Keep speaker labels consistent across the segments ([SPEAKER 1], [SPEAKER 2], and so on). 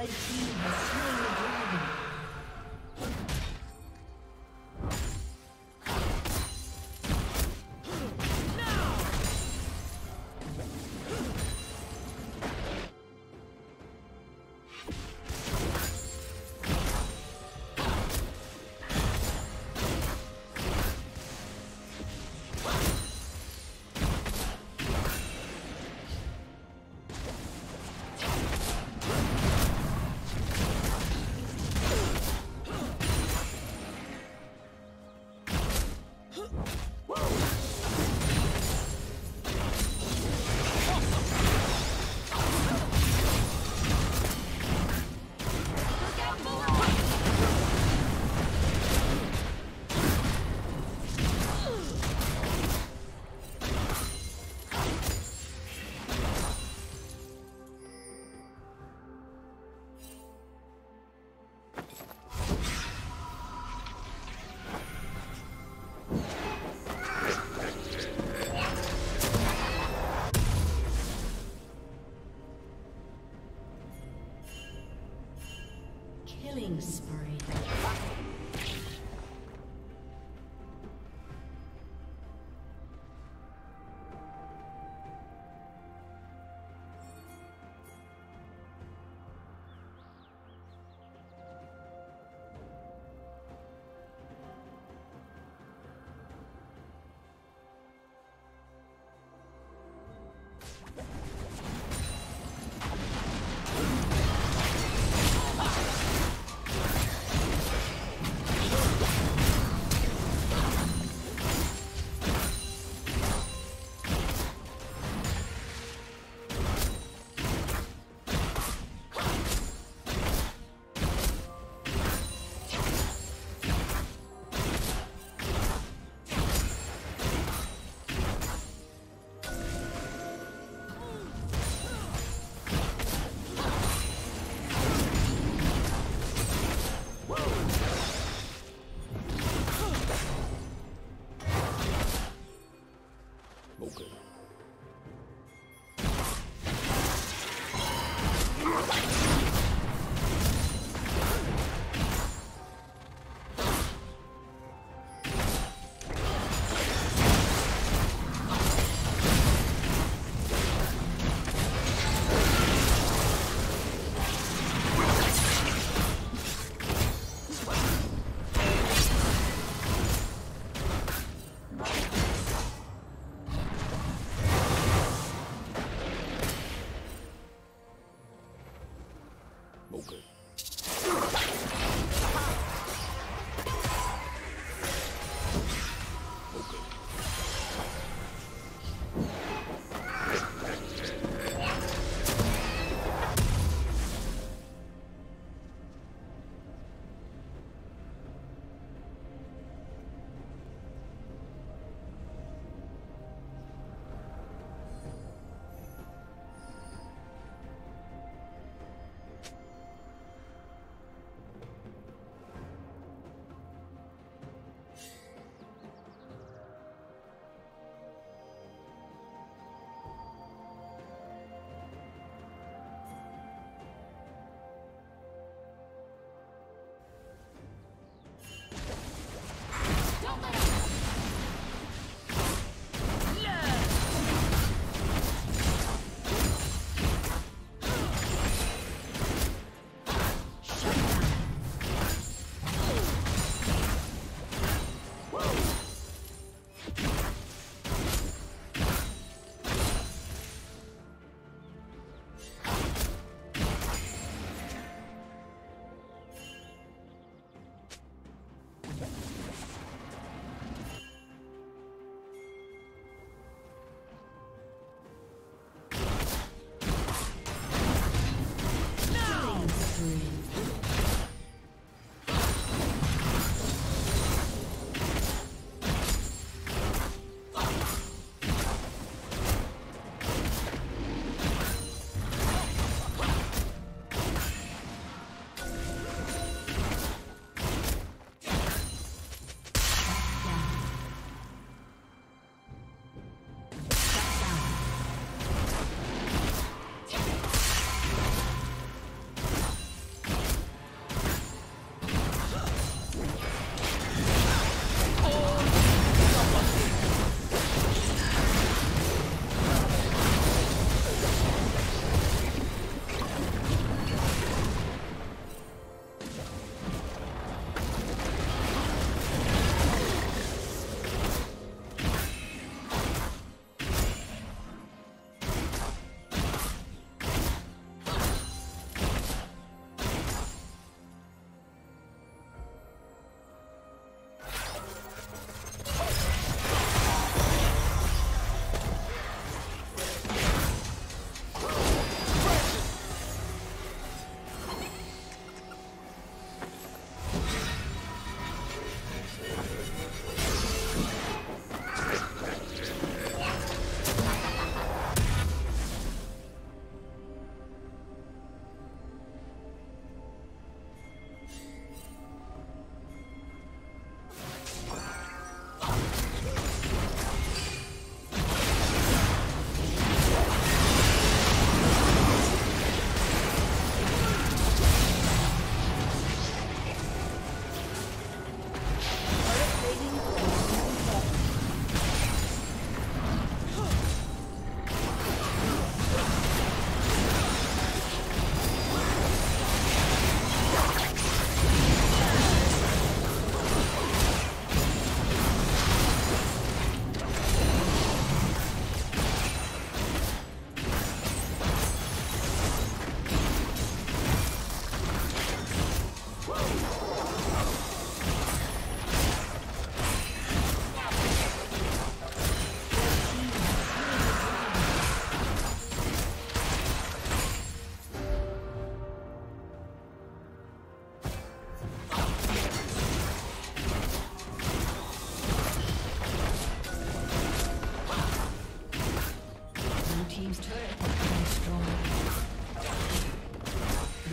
[SPEAKER 1] Red team has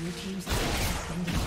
[SPEAKER 1] Blue team's turret has been destroyed.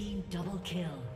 [SPEAKER 1] Team double kill.